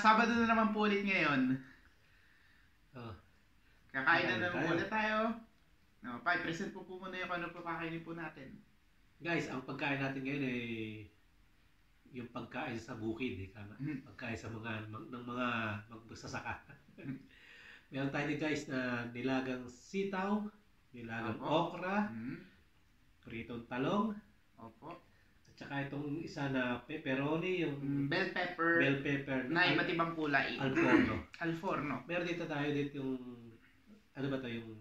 Sabado na naman po ulit ngayon. Oh, Kakain na naman tayo. ulit tayo. No, pa, present po po muna yung ano po kakainin po natin. guys, ang pagkain natin ngayon ay yung pagkain sa bukid, eh, kama. Mhm. Pagkain sa mga mag- ng mga magbasasaka. Meron tayo guys na nilagang sitaw, nilagang Opo. okra, Mm. pritong talong, Opo. At saka itong isa na pepperoni, yung Mm, Bell pepper bell pepper na iba't ibang kulay. al forno. Al forno. Meron dito tayo dito yung ano ba to yung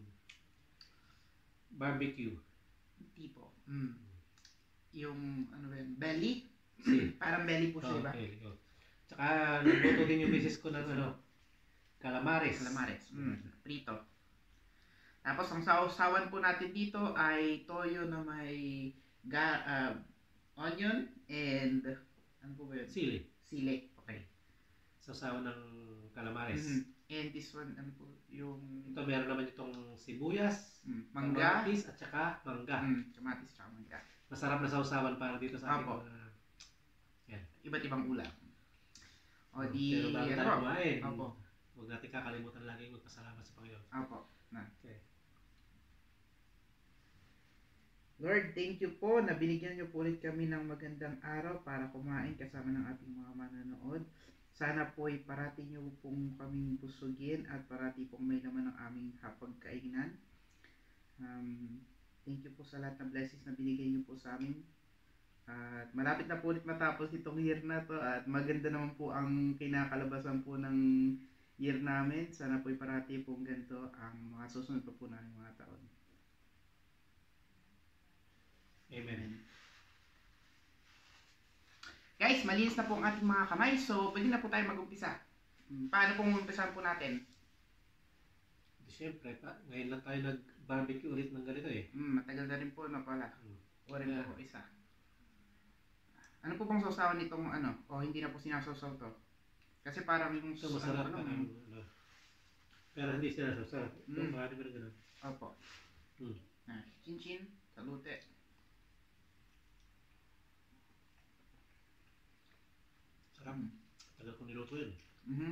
barbecue. Tipo. Mm. Yung ano ba yun? Belly? Si. Parang belly po siya, Oh, diba? okay, oh. Tsaka nagluto din yung misis ko ng ano, calamares. Calamares. Mm. Prito. Tapos ang sausawan po natin dito ay toyo na may ga, ah, onion and ano po ba yun? Sili. Sili. Okay. Sausawan ng calamares. Mhm. And this one, ano po, yung Ito meron naman itong sibuyas, mm, mangga, kamatis, at saka mangga. mm, kamatis, tsaka mangga. Masarap na sausawan para dito sa ating Apo. mga... Iba't ibang ulam. O Oh, di, Pero bago tayo kumain, huwag natin kakalimutan lagi magpasalamat sa Panginoon. Apo. Na. Okay. Lord, thank you po na binigyan niyo po ulit kami ng magandang araw para kumain kasama ng ating mga manonood. Sana po ay parati niyo pong kaming busugin at parati pong may naman ang aming hapagkainan. Um, thank you po sa lahat ng blessings na binigay niyo po sa amin. At malapit na po ulit matapos itong year na to at maganda naman po ang kinakalabasan po ng year namin. Sana po ay parati pong ganito ang mga susunod pa po namin mga taon. Amen. Guys, malinis na po ang ating mga kamay, so pwede na po tayo mag-umpisa. Hmm, Paano pong umpisahan po natin? Siyempre, pa, ngayon lang tayo nag-barbecue ulit ng ganito eh. Hmm, matagal na rin po na pala. O rin Yeah. po isa. Ano po bang sausawan nitong ano? O hindi na po sinasawsaw to? Kasi parang yung Ito masarap ano, pa ng ano. Pero hindi masarap. Ito, Mm. marami pa rin ganun. Opo. Hmm. Ah, chin-chin, salute. Sarap. Tagal kong niluto yun. Mhm.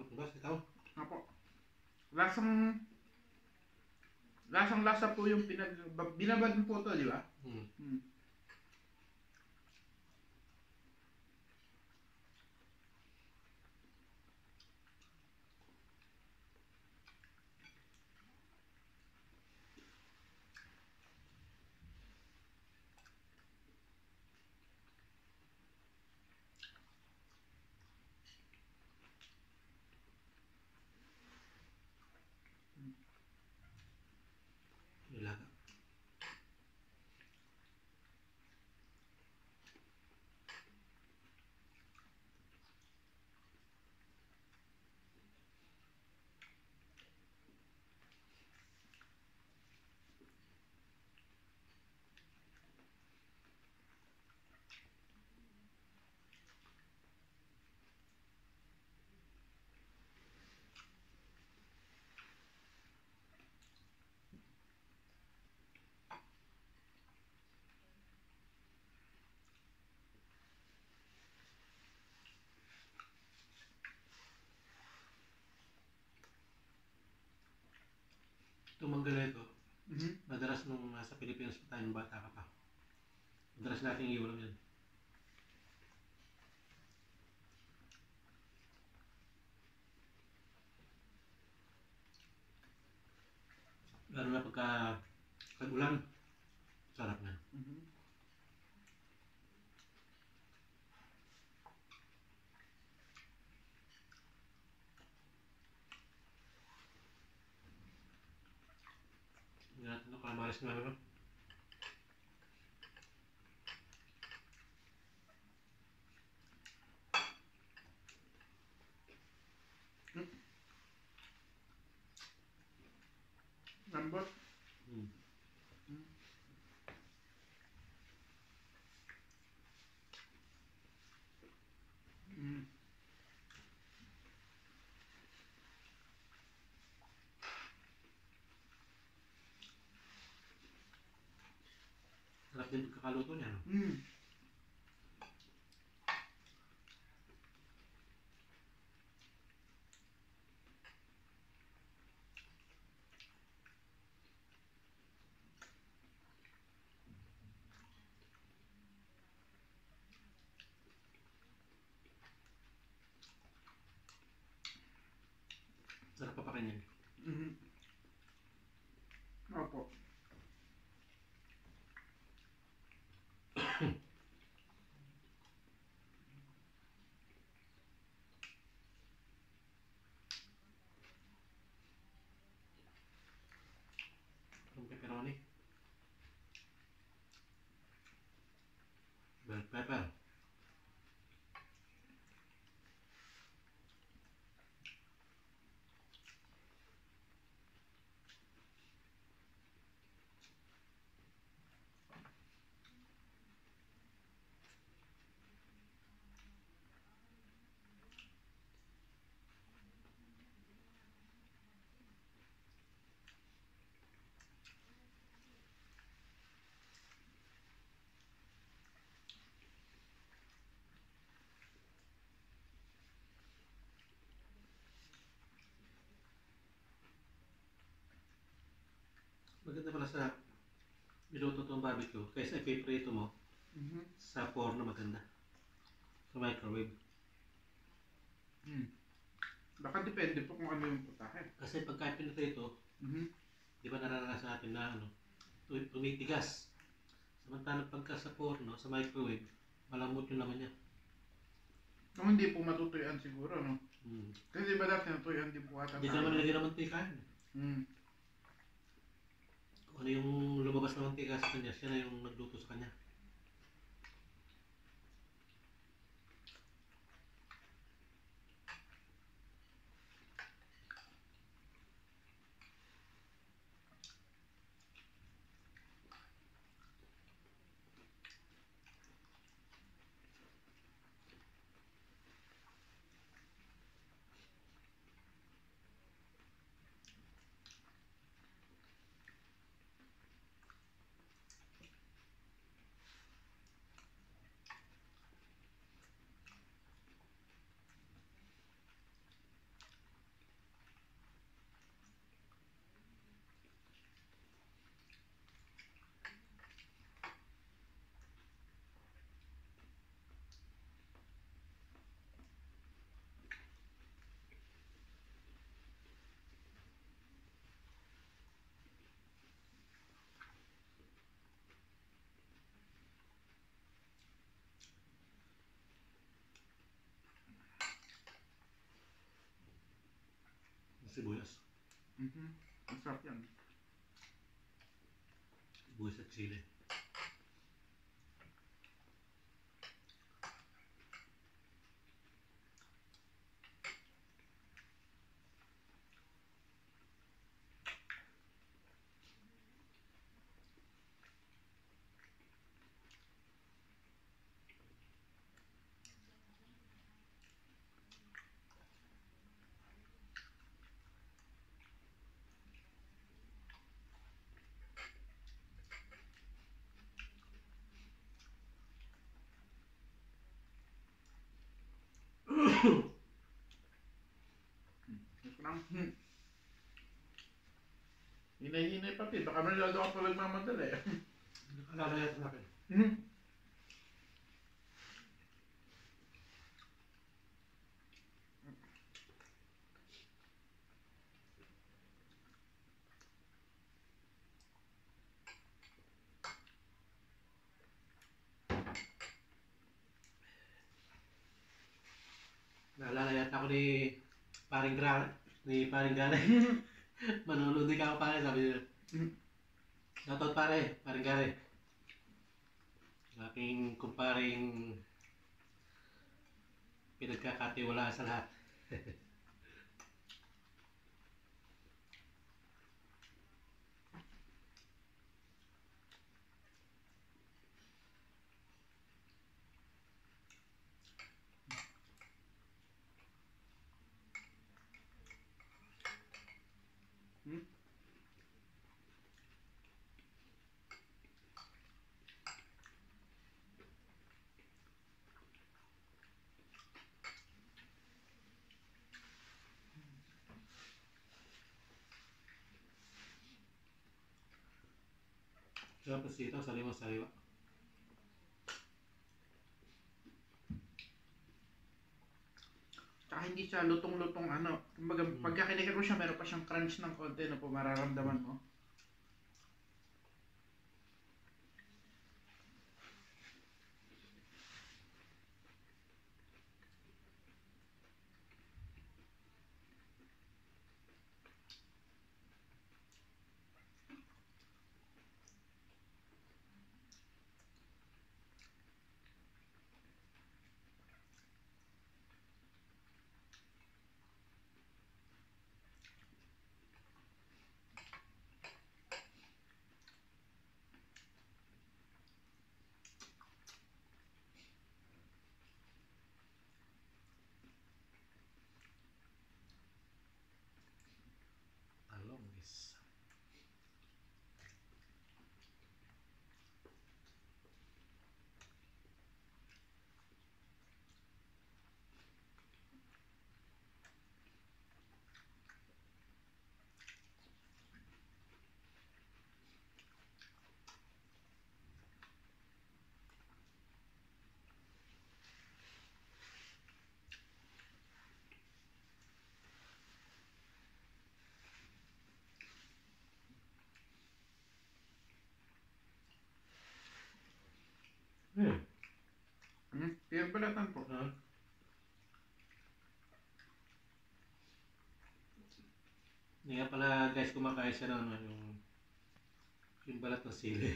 Sarap ba? Ikaw? Opo. Lasang lasang lasa po yung pinag binabad po to, di ba? Hmm. Hmm. Itong mangga ito, Mhm. madalas nung nasa Pilipinas pa tayo nung bata ka pa. Madalas nating iulam yan. Lalo na pagka tag-ulan, sarap na. Mhm. Hindi natin ito kalamaris na ano. Lambot. Hmm. Mm. Din pagkakaluto niya. no? Mm. Sarap pa pa rin yan. Mhm. Opo. Yung pepperoni. Bell pepper. Sa niluto itong barbecue. Kaysa ipiprito mo, Mhm. sa forno maganda. Sa microwave. Mm. Baka depende po kung ano yung putahe. Kasi pagka piniprito, Mhm. di ba naranasan natin na ano, tu- tumitigas. Samantalang pagka sa forno, sa microwave, malambot yung laman niya. Kung hindi po matutuyuan siguro, no? Hmm. Kasi di ba dati natuyuan din po ata Hindi naman nilagyan ng mantika yan. Mm. Ano yung lumabas na mantika sa kanya, siya na yung nagluto sa kanya. Yung Sibuyas. Mhm. Ang sarap yan. Hinay-hinay pati. Baka may lalo ako nagmamadali. Nakalalaya sa akin. Mhm. Naalala yata ako ni paring Gra ni paring Gare. Manunod ka ako pare, sabi niya. Mhm. Shoutout pare, paring Gare. Aking kumparing pinagkakatiwalaan sa lahat. Sarap ng sitaw, saliwa saliwa. Tsaka hindi siya lutong-lutong ano. Kumbaga, Mm. pagka kinikat mo siya, meron pa siyang crunch ng konti na po mararamdaman mo. Talong is... Hmm. Hmm? Kaya balatan po. Ah. Hindi nga pala guys kumakain siya ng ano, yung yung balat ng sili.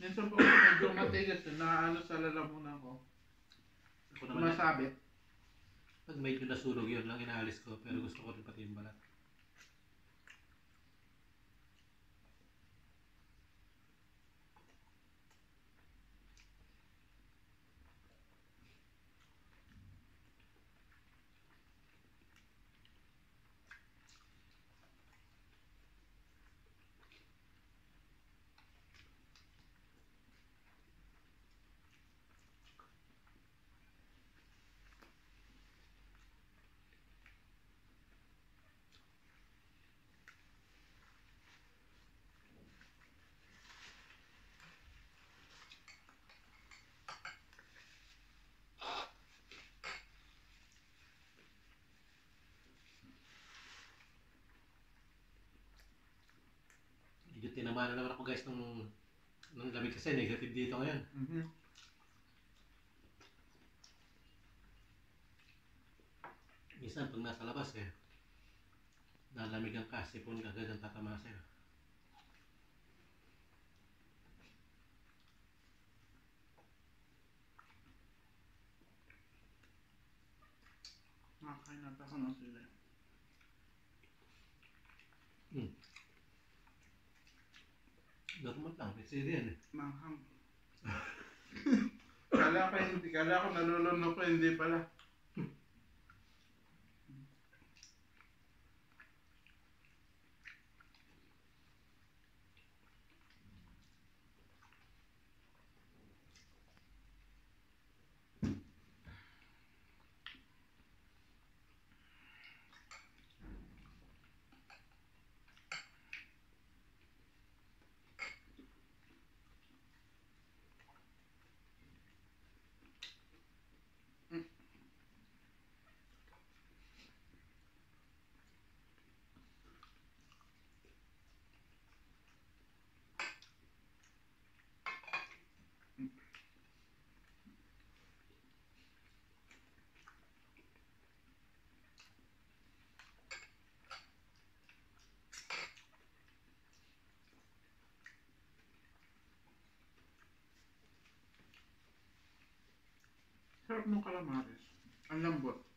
Minsan po medyo matigas na naano sa lalamunan ko. Ako naman, Masabit. pag medyo nasunog yun lang inaalis ko pero gusto ko rin pati yung balat. Medyo tinamaan na naman ako guys ng ng lamig kasi negative dito ngayon. Mhm. Minsan pag nasa labas eh, lalamigan ka, sipon ka agad ang tatama sa'yo. Nakakain na ako ng sila. Normal lang, sili yan eh. Manghang. kala ko hindi, kala ko nalulunok ko, hindi pala. Sarap ng calamares. Ang lambot.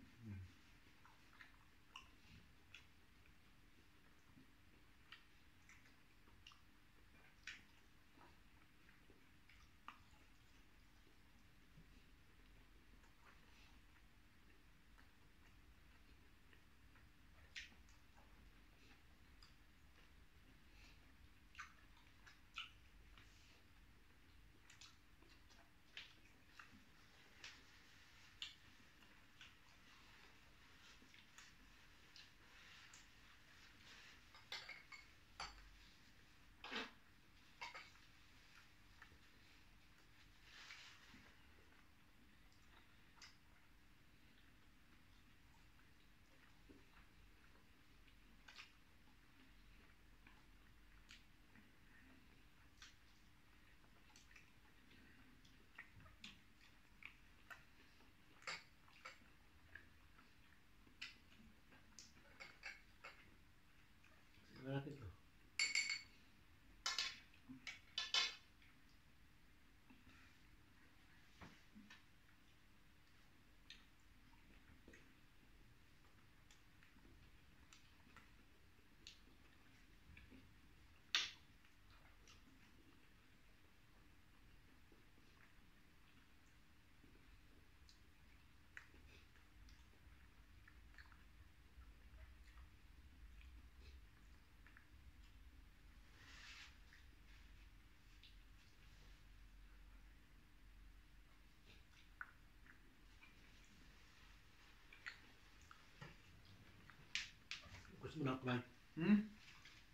Mo na kumain. Hmm?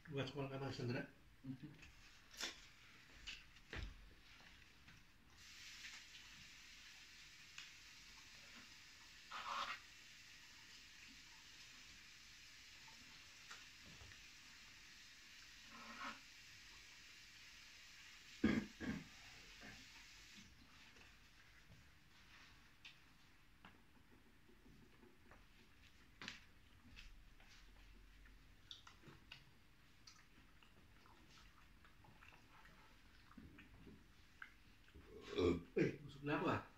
Hugas mo na ka ng sandra. Uy, busog na ako ah.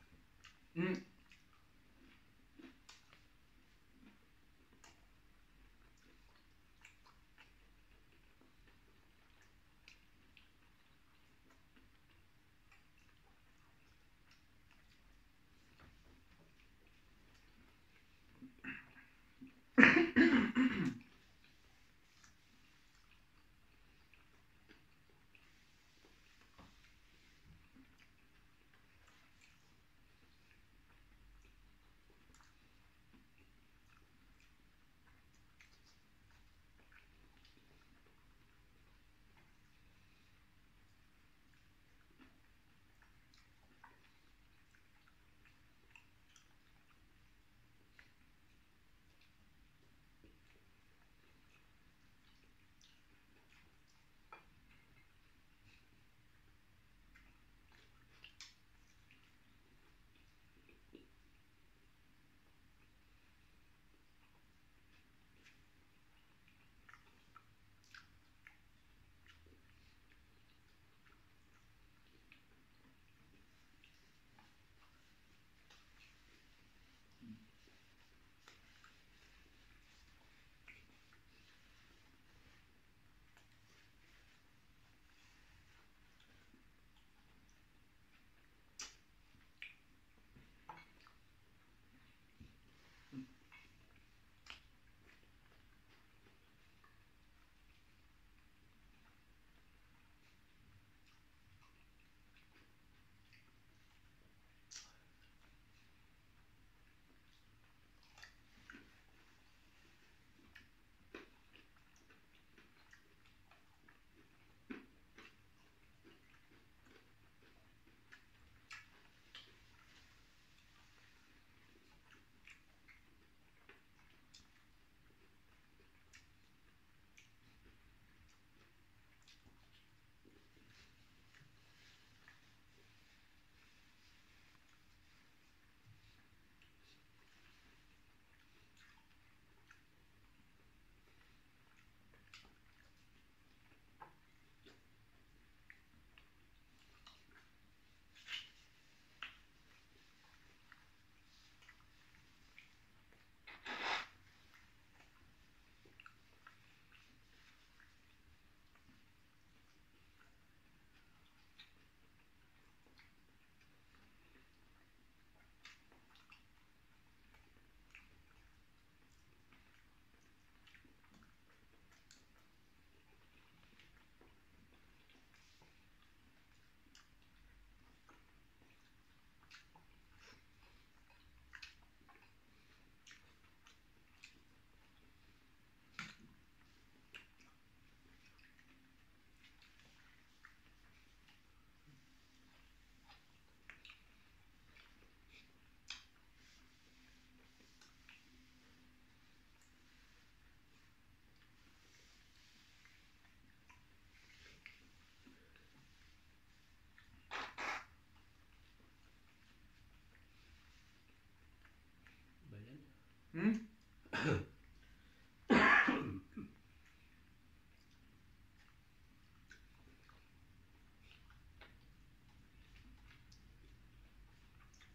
Hmm?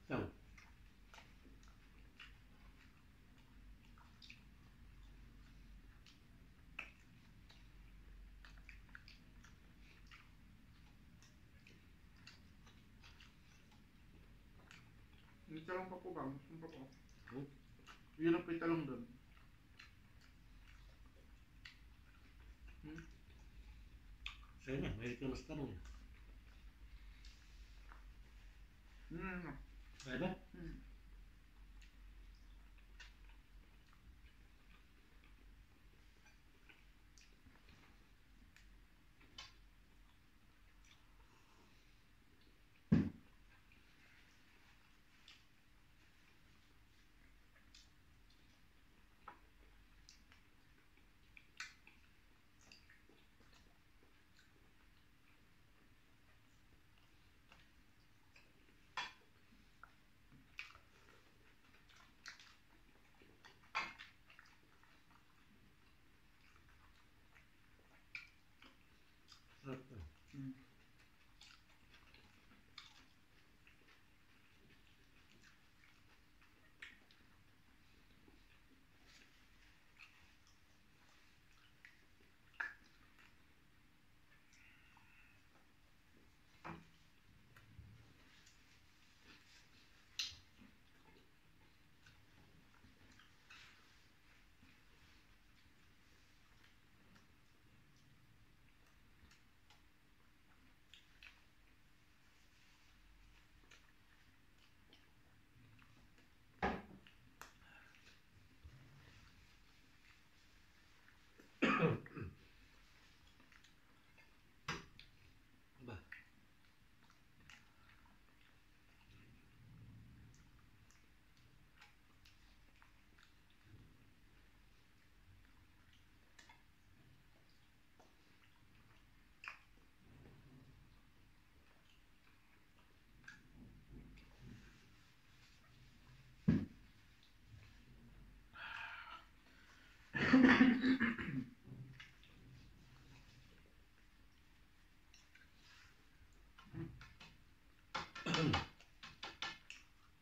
Ikaw. May talong pa po ba? Gusto pa po. Hmm? May talong doon. Sa'yo na, may ka mas tanong. Hmm. Kaya ba? Hmm. Mm.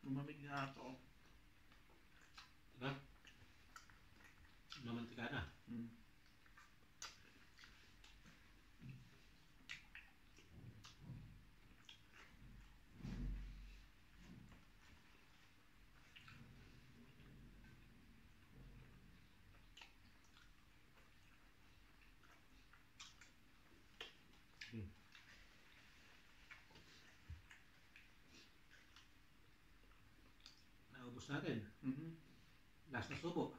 Lumamig na ako. Diba? Mamantika na. Mm. Naubos natin. Mhm. Last na subo.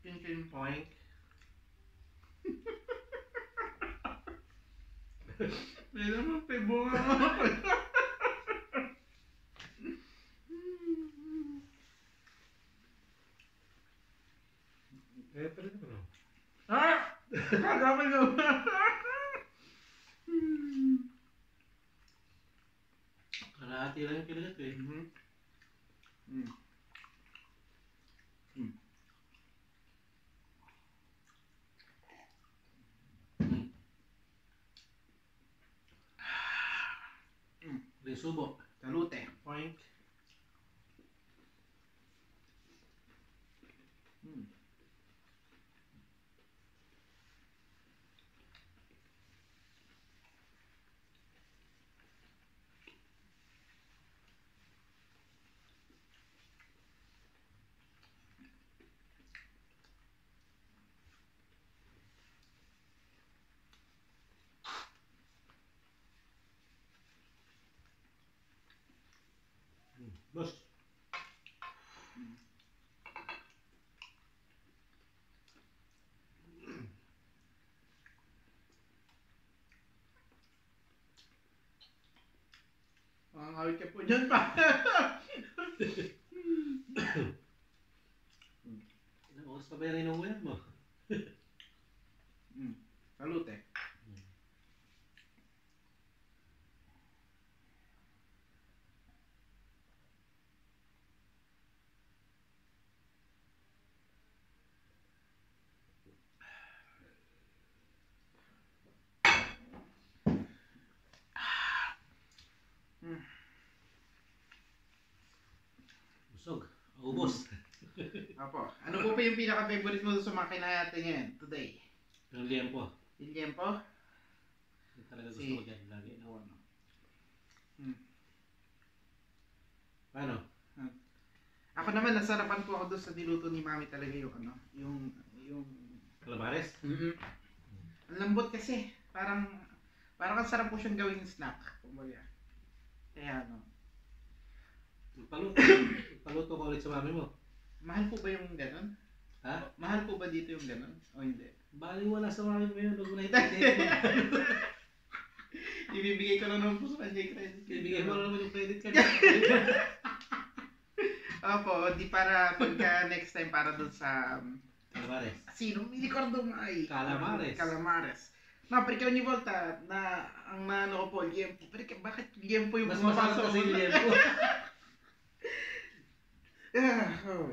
Kin-kin point. May naman pebo Eh, pwede naman oh. Ah! Kagama naman. Kalahati lang yung kinagat ko eh. Mhm. Mm. Mm. Mm. Mm. Rin subo. Salute. Point. Mm. Boss. Makangawit ka po dyan pa. Ilang oras pa ba yan inuwihan mo? mm. Salute. Apo. Ano po pa yung pinaka-favorite mo sa mga kinain natin ngayon, today? Yung liempo. Il tiempo? Yung talaga gusto Si- ko dyan. Lagi. No? Ano? Paano? Ako naman, nasarapan po ako doon sa niluto ni Mami talaga yung ano, yung, yung, Calamares? ang lambot kasi, parang, parang ang sarap po siyang gawing snack, kumbaga. Kaya ano, Paluto. Paluto ko ulit sa mami mo. Mahal po ba yung ganon? Ha? Mahal po ba dito yung ganon? O hindi? Bali wala sa mami mo yun. Huwag mo na. Ibibigay ko lang naman po sa kanya yung credit. Bibigay mo na naman yung credit card. Opo, di para pagka next time para doon sa, um, Calamares. sino? Hindi ko rin ay. Calamares. Calamares. Na, pero ni Volta, na ang naano ko po, liempo. Pero bakit liempo yung Mas pumapasok masarap kasi liempo. Ah, oh.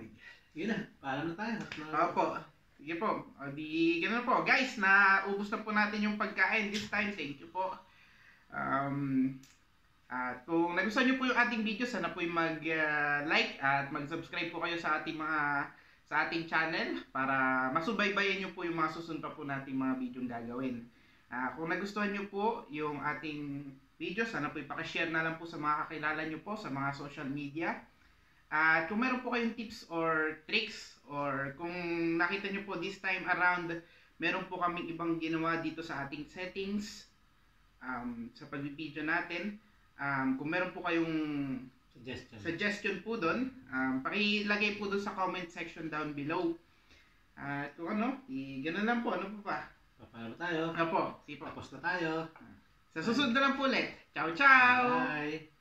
Yun na. Paalam na tayo. Opo. Sige po. O di, ganun po. Guys, naubos na po natin yung pagkain this time. Thank you po. Um, at kung nagustuhan nyo po yung ating video, sana po yung mag-like at mag-subscribe po kayo sa ating mga sa ating channel para masubaybayan nyo po yung mga susunod pa po nating mga video gagawin. Ah, kung nagustuhan nyo po yung ating video, sana po ipakishare na lang po sa mga kakilala nyo po sa mga social media. At kung meron po kayong tips or tricks or kung nakita nyo po this time around, meron po kaming ibang ginawa dito sa ating settings um, sa pag-video natin. Um, kung meron po kayong Suggestion. suggestion po doon, um, pakilagay po doon sa comment section down below. At kung ano, i- ganun lang po. Ano po pa? Papaano tayo? Ano po? Sige po. Tapos na tayo. Sa susunod na lang po ulit. Ciao, ciao! Bye!